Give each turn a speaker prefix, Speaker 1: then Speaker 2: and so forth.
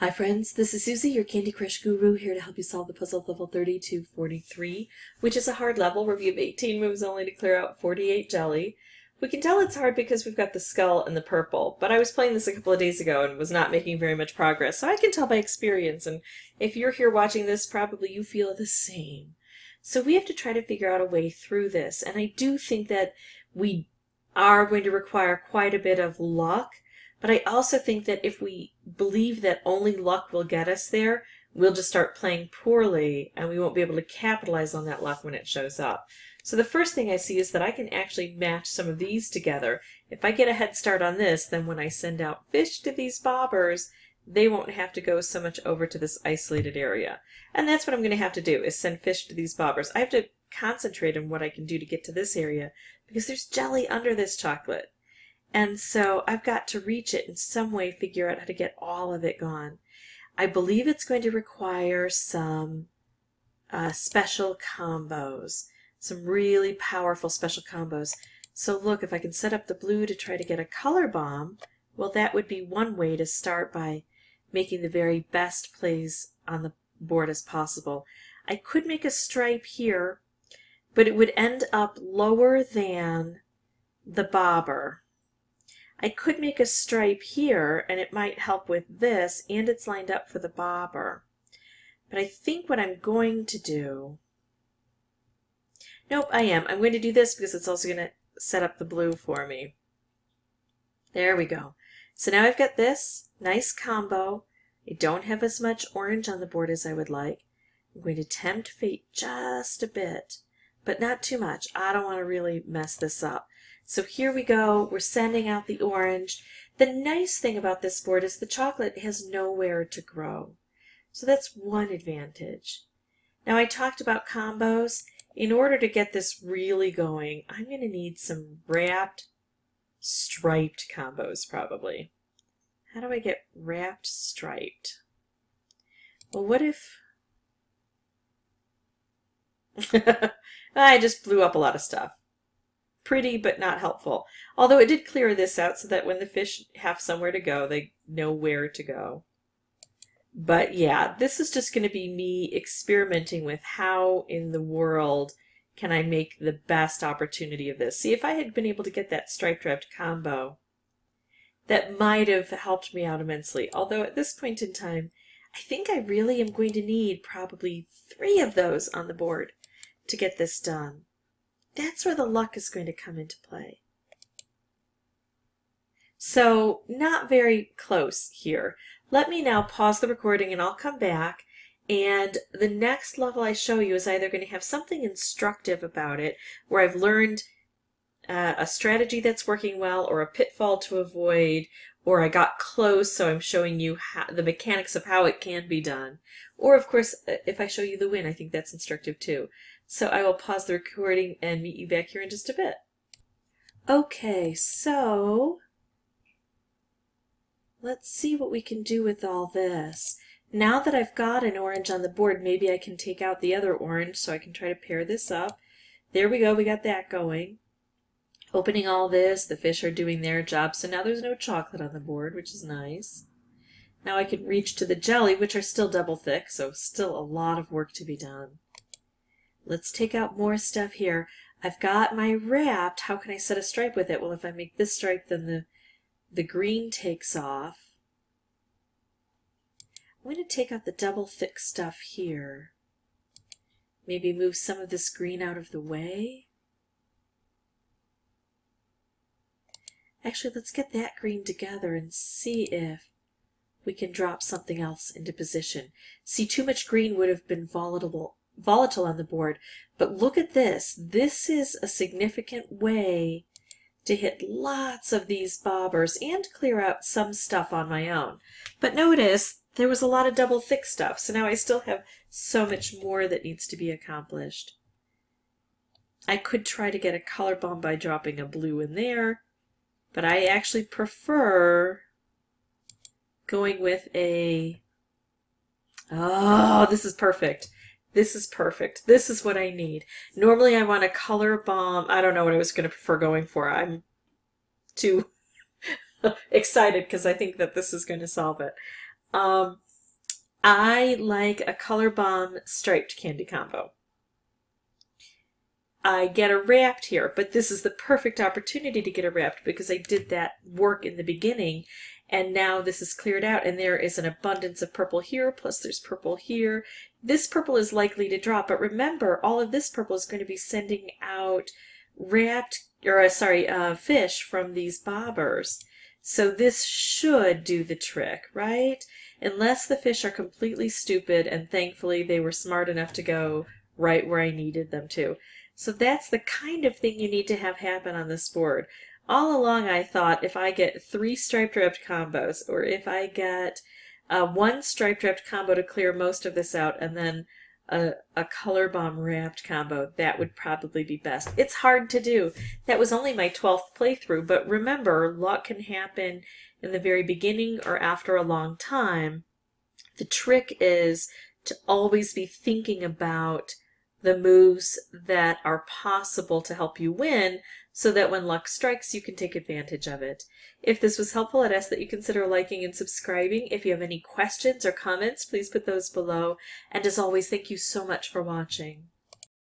Speaker 1: Hi friends, this is Suzy, your Candy Crush guru, here to help you solve the puzzle of level 30 to 43, which is a hard level where we have 18 moves only to clear out 48 jelly. We can tell it's hard because we've got the skull and the purple, but I was playing this a couple of days ago and was not making very much progress, so I can tell by experience, and if you're here watching this, probably you feel the same. So we have to try to figure out a way through this, and I do think that we are going to require quite a bit of luck, but I also think that if we believe that only luck will get us there, we'll just start playing poorly and we won't be able to capitalize on that luck when it shows up. So the first thing I see is that I can actually match some of these together. If I get a head start on this, then when I send out fish to these bobbers, they won't have to go so much over to this isolated area. And that's what I'm going to have to do, is send fish to these bobbers. I have to concentrate on what I can do to get to this area, because there's jelly under this chocolate. And so I've got to reach it in some way, figure out how to get all of it gone. I believe it's going to require some uh, special combos, some really powerful special combos. So look, if I can set up the blue to try to get a color bomb, well, that would be one way to start by making the very best plays on the board as possible. I could make a stripe here, but it would end up lower than the bobber. I could make a stripe here and it might help with this and it's lined up for the bobber. But I think what I'm going to do, nope, I am. I'm going to do this because it's also going to set up the blue for me. There we go. So now I've got this nice combo. I don't have as much orange on the board as I would like. I'm going to tempt fate just a bit, but not too much. I don't want to really mess this up. So here we go. We're sending out the orange. The nice thing about this board is the chocolate has nowhere to grow. So that's one advantage. Now I talked about combos. In order to get this really going, I'm going to need some wrapped, striped combos probably. How do I get wrapped striped? Well, what if... I just blew up a lot of stuff pretty but not helpful. Although it did clear this out so that when the fish have somewhere to go, they know where to go. But yeah, this is just going to be me experimenting with how in the world can I make the best opportunity of this. See, if I had been able to get that striped wrapped combo, that might have helped me out immensely. Although at this point in time, I think I really am going to need probably three of those on the board to get this done. That's where the luck is going to come into play. So not very close here. Let me now pause the recording and I'll come back and the next level I show you is either going to have something instructive about it where I've learned uh, a strategy that's working well or a pitfall to avoid or I got close so I'm showing you how, the mechanics of how it can be done. Or of course if I show you the win I think that's instructive too. So I will pause the recording and meet you back here in just a bit. Okay, so let's see what we can do with all this. Now that I've got an orange on the board, maybe I can take out the other orange so I can try to pair this up. There we go, we got that going. Opening all this, the fish are doing their job, so now there's no chocolate on the board, which is nice. Now I can reach to the jelly, which are still double thick, so still a lot of work to be done. Let's take out more stuff here. I've got my wrapped. How can I set a stripe with it? Well, if I make this stripe, then the, the green takes off. I'm going to take out the double thick stuff here. Maybe move some of this green out of the way. Actually, let's get that green together and see if we can drop something else into position. See, too much green would have been volatile volatile on the board. But look at this. This is a significant way to hit lots of these bobbers and clear out some stuff on my own. But notice there was a lot of double thick stuff, so now I still have so much more that needs to be accomplished. I could try to get a color bomb by dropping a blue in there, but I actually prefer going with a... Oh, this is perfect. This is perfect. This is what I need. Normally I want a color bomb. I don't know what I was going to prefer going for. I'm too excited because I think that this is going to solve it. Um, I like a Color Bomb striped candy combo. I get a wrapped here, but this is the perfect opportunity to get a wrapped because I did that work in the beginning and now this is cleared out and there is an abundance of purple here plus there's purple here. This purple is likely to drop but remember all of this purple is going to be sending out wrapped or uh, sorry uh, fish from these bobbers. So this should do the trick, right? Unless the fish are completely stupid and thankfully they were smart enough to go right where I needed them to. So that's the kind of thing you need to have happen on this board. All along I thought if I get three striped wrapped combos or if I get uh, one striped wrapped combo to clear most of this out and then a, a color bomb wrapped combo, that would probably be best. It's hard to do. That was only my 12th playthrough, but remember, luck can happen in the very beginning or after a long time. The trick is to always be thinking about the moves that are possible to help you win so that when luck strikes, you can take advantage of it. If this was helpful, I'd ask that you consider liking and subscribing. If you have any questions or comments, please put those below. And as always, thank you so much for watching.